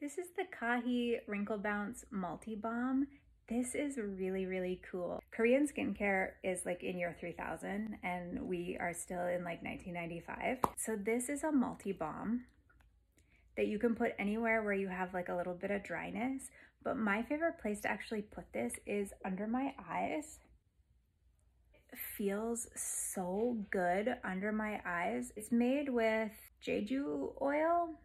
This is the Kahi Wrinkle Bounce Multi Balm. This is really, really cool. Korean skincare is like in year 3000 and we are still in like 1995. So this is a multi-balm that you can put anywhere where you have like a little bit of dryness. But my favorite place to actually put this is under my eyes. It feels so good under my eyes. It's made with Jeju oil,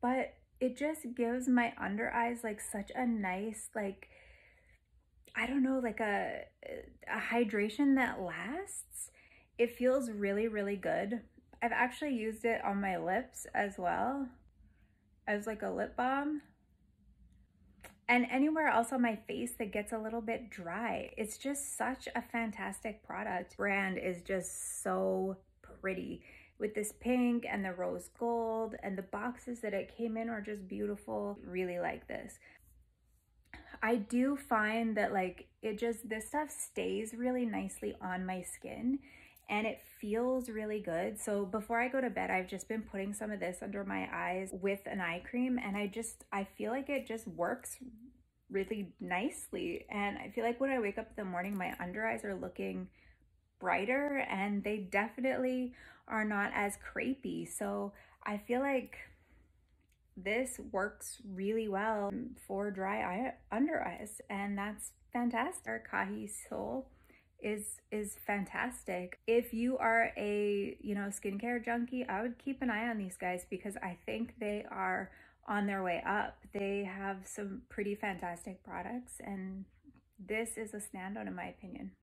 but it just gives my under eyes like such a nice like I don't know like a a hydration that lasts. It feels really really good. I've actually used it on my lips as well as like a lip balm and anywhere else on my face that gets a little bit dry. It's just such a fantastic product. Brand is just so pretty with this pink and the rose gold and the boxes that it came in are just beautiful. Really like this. I do find that like it just, this stuff stays really nicely on my skin and it feels really good. So before I go to bed, I've just been putting some of this under my eyes with an eye cream and I just, I feel like it just works really nicely. And I feel like when I wake up in the morning, my under eyes are looking brighter and they definitely are not as crepey. So I feel like this works really well for dry eye, under eyes and that's fantastic. Our Kahi Seoul is is fantastic. If you are a, you know, skincare junkie, I would keep an eye on these guys because I think they are on their way up. They have some pretty fantastic products and this is a standout in my opinion.